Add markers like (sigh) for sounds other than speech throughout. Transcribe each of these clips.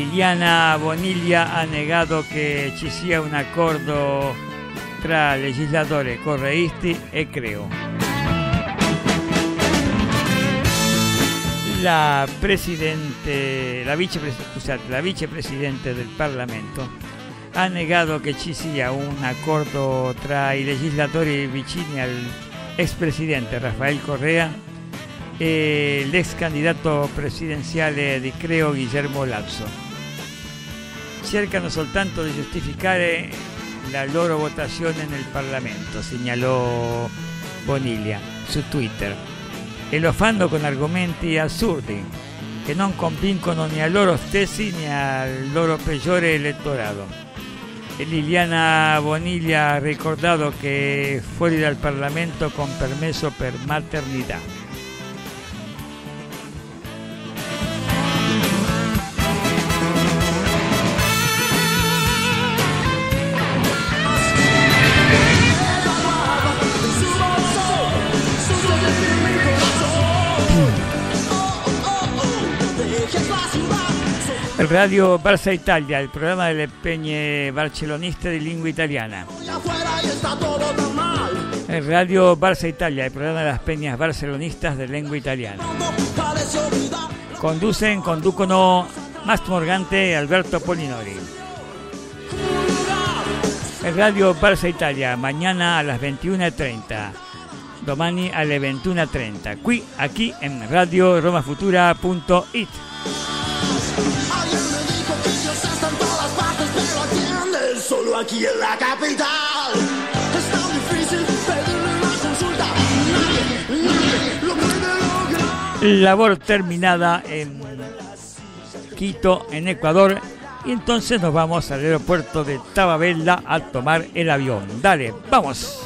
Liliana Bonilla ha negado que ci sia un accordo tra legislatore correisti e Creo. La, presidente, la, vicepresidente, del Parlamento ha negato che ci sia un accordo tra i legislatori vicini al expresidente Rafael Correa e l'ex candidato presidenziale di Creo Guillermo Lazzo. Cercano soltanto di giustificare la loro votazione nel Parlamento, segnalò Boniglia su Twitter, e lo con argomenti assurdi che non convincono né a loro stessi né al loro peggiore elettorato. Liliana Bonilla ha ricordato che fuori dal Parlamento con permesso per maternità. Radio Barça Italia, il programma delle pegne barceloniste di lingua italiana. El Radio Barça Italia, el programa de las peñas barcelonistas de lengua italiana. Conducen, conducono Mast Morgante e Alberto Polinori. El Radio Barça Italia, mañana a las 21.30. Domani alle 21.30. Qui, aquí en Radio solo aquí en la capital. Es tan difícil pedirle una consulta. Nadie, nadie lo puede lograr. Labor terminada en Quito, en Ecuador. Y entonces nos vamos al aeropuerto de Tababella a tomar el avión. Dale, vamos.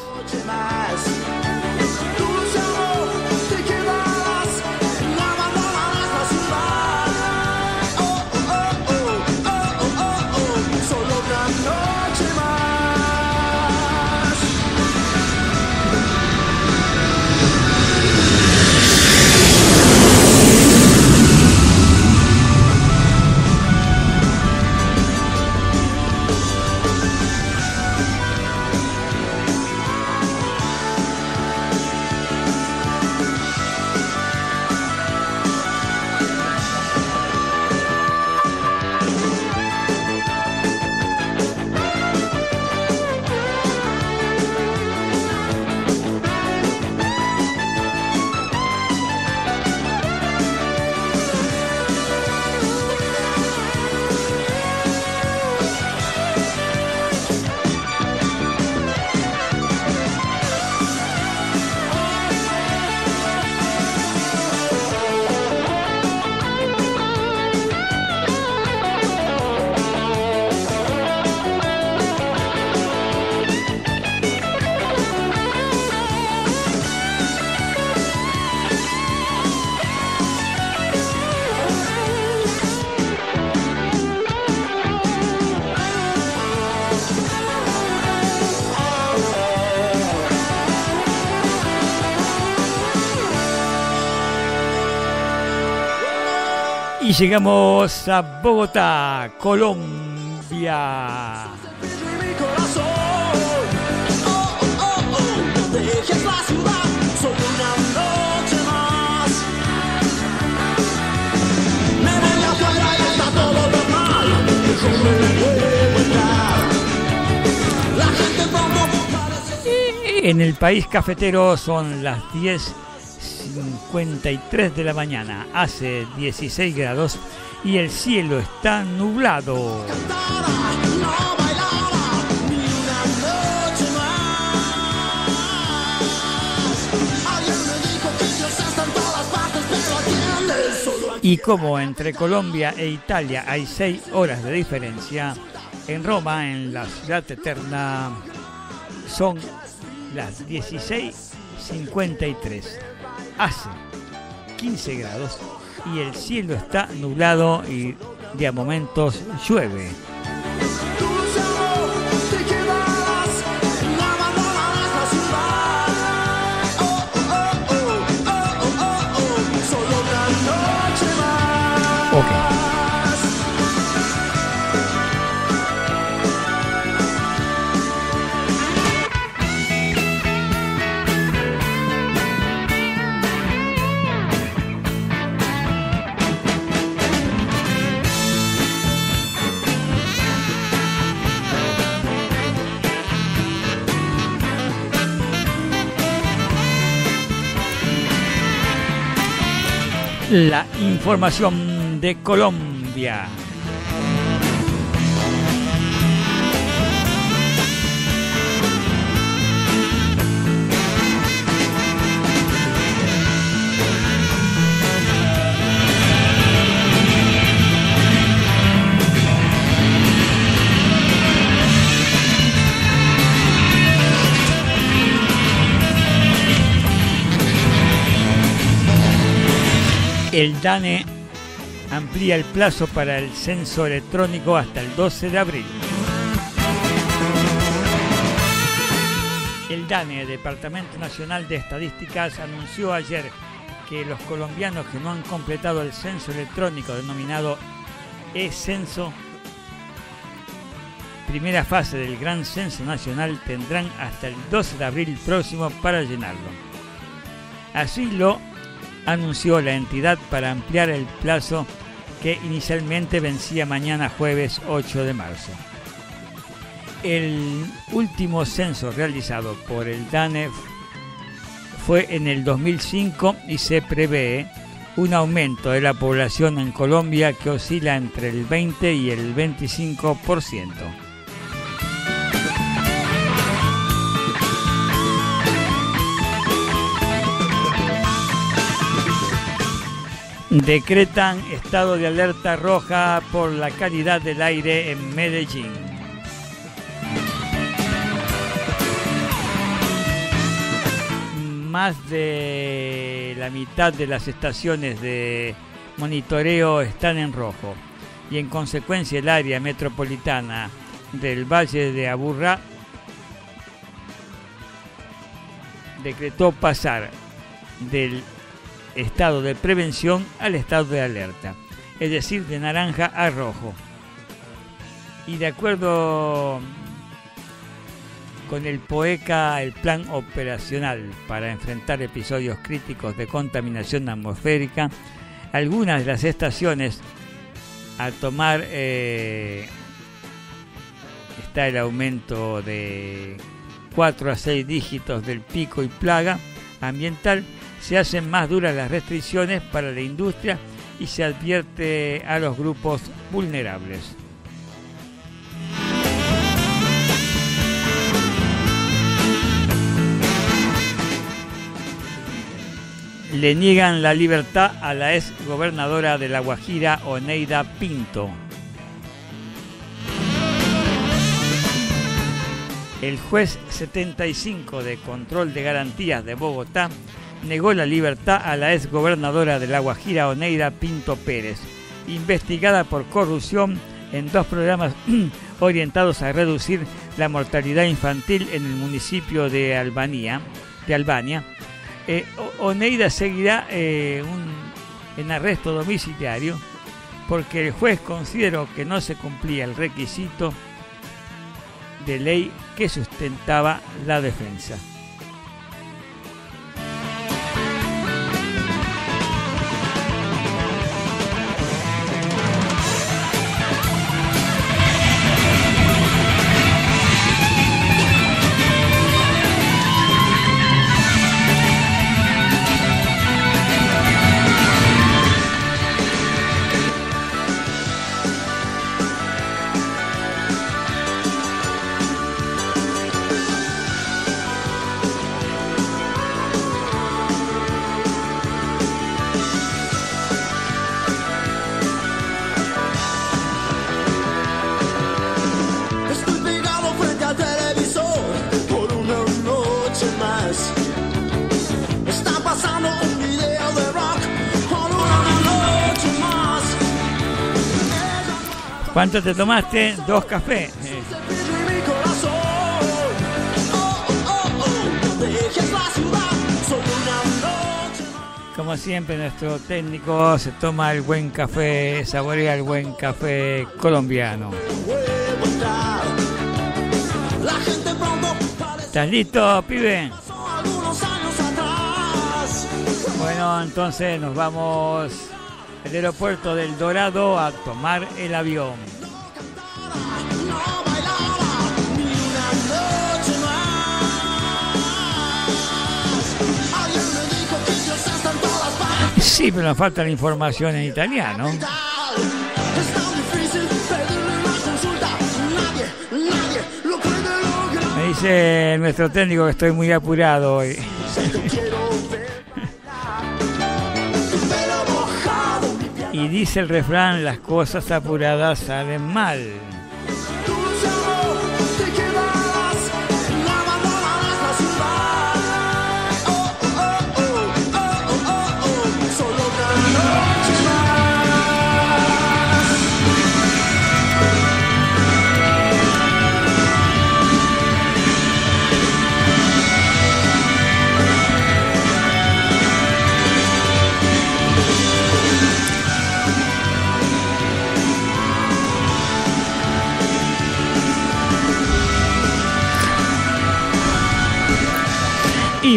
Llegamos a Bogotá, Colombia. En el país cafetero son las 10 53 de la mañana, hace 16 grados y el cielo está nublado. Y como entre Colombia e Italia hay 6 horas de diferencia, en Roma, en la ciudad eterna, son las 16.53 hace 15 grados y el cielo está nublado y de a momentos llueve. La información de Colombia. El DANE amplía el plazo para el censo electrónico hasta el 12 de abril. El DANE, Departamento Nacional de Estadísticas, anunció ayer que los colombianos que no han completado el censo electrónico denominado e-censo, primera fase del Gran Censo Nacional, tendrán hasta el 12 de abril próximo para llenarlo. Así lo anunció la entidad para ampliar el plazo que inicialmente vencía mañana jueves 8 de marzo. El último censo realizado por el DANEF fue en el 2005 y se prevé un aumento de la población en Colombia que oscila entre el 20 y el 25%. Decretan estado de alerta roja por la calidad del aire en Medellín. Más de la mitad de las estaciones de monitoreo están en rojo y en consecuencia el área metropolitana del Valle de Aburrá decretó pasar del estado de prevención al estado de alerta, es decir, de naranja a rojo. Y de acuerdo con el POECA, el plan operacional para enfrentar episodios críticos de contaminación atmosférica, algunas de las estaciones a tomar eh, está el aumento de 4 a 6 dígitos del pico y plaga ambiental se hacen más duras las restricciones para la industria y se advierte a los grupos vulnerables. Le niegan la libertad a la ex gobernadora de La Guajira, Oneida Pinto. El juez 75 de control de garantías de Bogotá negó la libertad a la ex gobernadora de La Guajira, Oneira Pinto Pérez, investigada por corrupción en dos programas (clears throat) orientados a reducir la mortalidad infantil en el municipio de Albania. De Albania. Eh, Oneida seguirá eh, en arresto domiciliario porque el juez consideró que no se cumplía el requisito de ley que sustentaba la defensa. ¿Cuánto te tomaste? Dos cafés. Como siempre, nuestro técnico se toma el buen café, saborea el buen café colombiano. ¿Estás listo, pibe? Bueno, entonces nos vamos al aeropuerto del Dorado a tomar el avión. Sí, pero nos falta la información en italiano. Me dice nuestro técnico que estoy muy apurado hoy. (laughs) y dice el refrán, las cosas apuradas salen mal.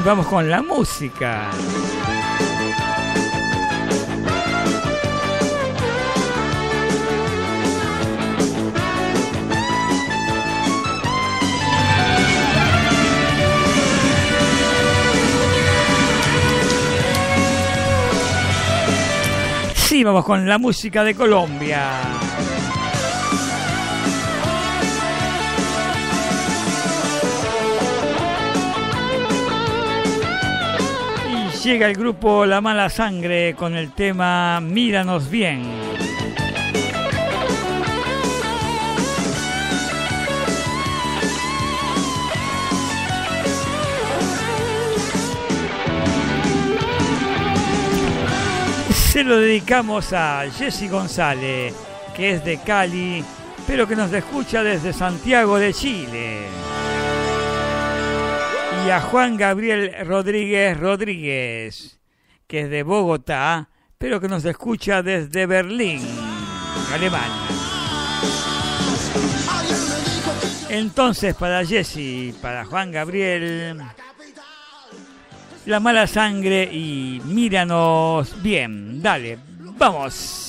Vamos con la música. Sí, vamos con la música de Colombia. Llega el grupo La Mala Sangre con el tema Míranos bien. Se lo dedicamos a Jesse González, que es de Cali, pero que nos escucha desde Santiago de Chile y a Juan Gabriel Rodríguez Rodríguez, que es de Bogotá, pero que nos escucha desde Berlín, Alemania. Entonces, para Jesse, para Juan Gabriel, la mala sangre y míranos bien. Dale, vamos.